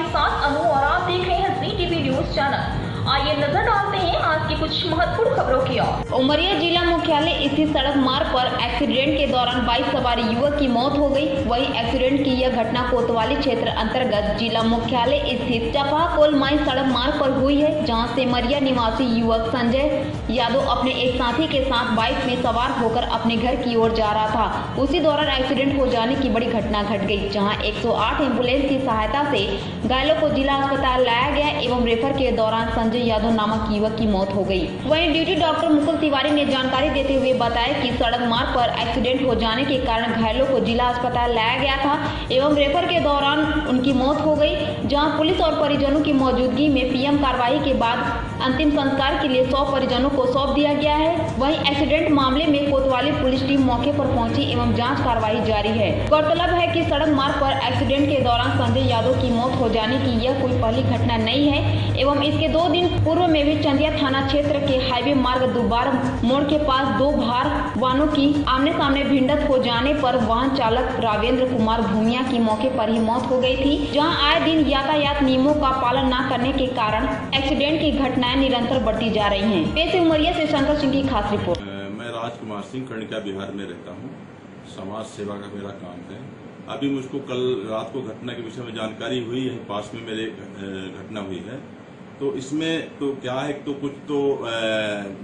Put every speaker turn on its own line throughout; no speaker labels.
आपके साथ अनु और आप देख रहे हैं जी टीवी न्यूज़ चैनल आइए नज़र डालते हैं आज की कुछ महत्वपूर्ण खबरों की ओर।
उमरिया जिला मुख्यालय स्थित सड़क मार्ग पर एक्सीडेंट के दौरान बाइक सवार युवक की मौत हो गई। वहीं एक्सीडेंट की यह घटना कोतवाली क्षेत्र अंतर्गत जिला मुख्यालय स्थित चपा कोलमाई सड़क मार्ग पर हुई है, जहाँ सेमरिया निवासी युवक संजय यादव अपने एक साथी के साथ बाइक में सवार होकर अपने घर की ओर जा रहा था। उसी दौरान एक्सीडेंट हो जाने की बड़ी घटना घट गई, जहाँ 108 एंबुलेंस की सहायता से घायलों को जिला अस्पताल लाया गया एवं रेफर के दौरान संजय यादव नामक युवक की मौत हो गई। वहीं ड्यूटी डॉक्टर मुकुल तिवारी ने जानकारी देते हुए बताया कि सड़क मार्ग पर एक्सीडेंट हो जाने के कारण घायलों को जिला अस्पताल लाया गया था एवं रेफर के दौरान उनकी मौत हो गई, जहाँ पुलिस और परिजनों की मौजूदगी में पीएम कार्रवाई के बाद अंतिम संस्कार के लिए सौ परिजनों को सौंप दिया गया है। वहीं एक्सीडेंट मामले में कोतवाली पुलिस टीम मौके पर पहुँची एवं जाँच कार्रवाई जारी है। गौरतलब है कि सड़क मार्ग पर एक्सीडेंट के दौरान संजय यादव की मौत हो जाने की यह कोई पहली घटना नहीं है एवं इसके दो दिन पूर्व में भी चंदिया थाना क्षेत्र के हाईवे मार्ग दुबार मोड़ के पास दो भार वाहनों की आमने सामने भिंडत हो जाने पर वाहन चालक राजेंद्र कुमार भूमिया की मौके पर ही मौत हो गई थी, जहाँ आए दिन यातायात नियमों का पालन न करने के कारण एक्सीडेंट की घटनाएँ निरंतर बढ़ती जा रही है। पेश उमरिया ऐसी शंकर सिंह की खास रिपोर्ट।
मैं राजकुमार सिंह, कर्णिका बिहार में रहता हूँ। समाज सेवा का मेरा काम है। अभी मुझको कल रात को घटना के विषय में जानकारी हुई है, पास में मेरे घटना हुई है। तो इसमें तो क्या है? तो कुछ तो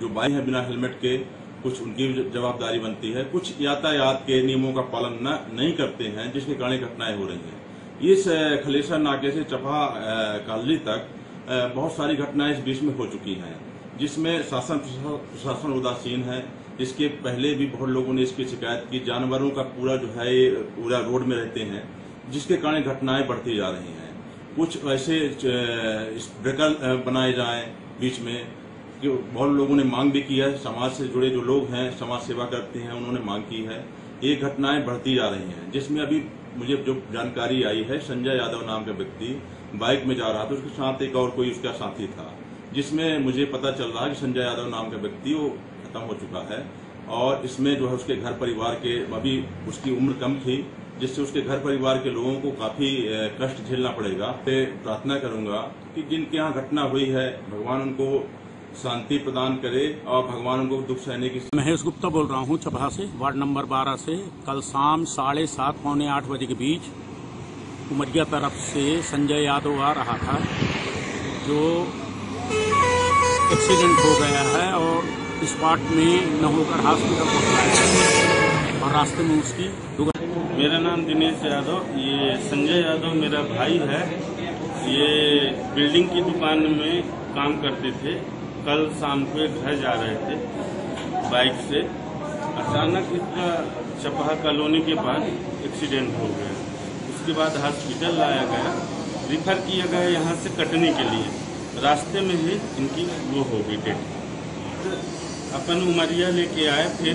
जो बाई है बिना हेलमेट के, कुछ उनकी जवाबदारी बनती है। कुछ यातायात के नियमों का पालन न, नहीं करते हैं, जिसके कारण घटनाएँ हो रही हैं। इस खलेसर नाके से चपा कॉलोनी तक बहुत सारी घटनाएँ इस बीच में हो चुकी हैं, जिसमें शासन प्रशासन उदासीन है। इसके पहले भी बहुत लोगों ने इसकी शिकायत की। जानवरों का पूरा जो है पूरा रोड में रहते हैं, जिसके कारण घटनाएँ बढ़ती जा रही हैं। कुछ ऐसे ब्रेकर बनाए जाएँ बीच में कि बहुत लोगों ने मांग भी की है। समाज से जुड़े जो लोग हैं, समाज सेवा करते हैं, उन्होंने मांग की है। ये घटनाएँ बढ़ती जा रही हैं। जिसमें अभी मुझे जो जानकारी आई है, संजय यादव नाम का व्यक्ति बाइक में जा रहा था, उसके साथ एक और कोई उसका साथी था, जिसमें मुझे पता चल रहा है कि संजय यादव नाम का व्यक्ति, वो खत्म हो चुका है। और इसमें जो है उसके घर परिवार के अभी उसकी उम्र कम थी जिससे उसके घर परिवार के लोगों को काफ़ी कष्ट झेलना पड़ेगा। मैं प्रार्थना करूँगा कि जिनके यहाँ घटना हुई है, भगवान उनको शांति प्रदान करे और भगवान उनको दुख सहने की
महेश गुप्ता बोल रहा हूँ चबहा से, वार्ड नंबर 12 से। कल शाम साढ़े सात, पौने आठ बजे के बीच उमरिया तरफ़ से संजय यादव आ रहा था, जो एक्सीडेंट हो गया है और इस स्पॉट में न होकर हॉस्पिटल पहुँचाया और रास्ते में उसकी
मेरा नाम दिनेश यादव, ये संजय यादव मेरा भाई है। ये बिल्डिंग की दुकान में काम करते थे। कल शाम को घर जा रहे थे बाइक से। अचानक इसका चपहा कॉलोनी के पास एक्सीडेंट हो गया। उसके बाद हॉस्पिटल लाया गया। रिफर किया गया यहाँ से कटने के लिए। रास्ते में ही इनकी वो हो गई डेथ। अपन उमरिया लेके आए, फिर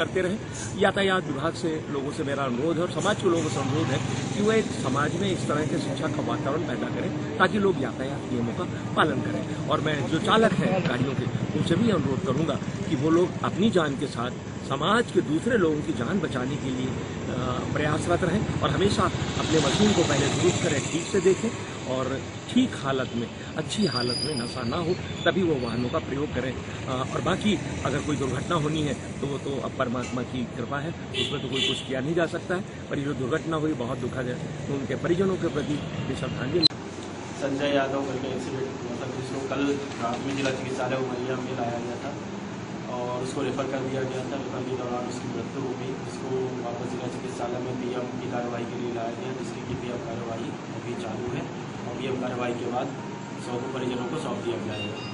करते रहे। यातायात विभाग से लोगों से मेरा अनुरोध है और समाज के लोगों से अनुरोध है कि वह एक समाज में इस तरह के शिक्षा का वातावरण पैदा करें, ताकि लोग यातायात नियमों का पालन करें। और मैं जो चालक हैं गाड़ियों के, उनसे भी अनुरोध करूँगा कि वो लोग अपनी जान के साथ समाज के दूसरे लोगों की जान बचाने के लिए प्रयासरत रहें और हमेशा अपने मशीन को पहले दुरुस्त करें, ठीक से देखें और ठीक हालत में, अच्छी हालत में नशा ना हो, तभी वो वाहनों का प्रयोग करें। और बाकी अगर कोई दुर्घटना होनी है तो वो तो अब परमात्मा की कृपा है, उसमें तो कोई कुछ किया नहीं जा सकता है। पर ये जो दुर्घटना हुई, बहुत दुखद है। तो उनके परिजनों के प्रति भी श्रद्धांजलि।
संजय यादव करके एक्सीडेंट हुआ था जिसको कल रात में जिला चिकित्सालय उमरिया में लाया गया था और उसको रेफर कर दिया गया था रेफर के दौरान उसकी मृत्यु हो गई। जिसको वापस जिला चिकित्सालय में पीएम की कार्रवाई के लिए लाया गया, जिसकी की पीएम कार्रवाई अभी चालू है। पीएम कार्रवाई के बाद सौ परिजनों को सौंप दिया जाएगा।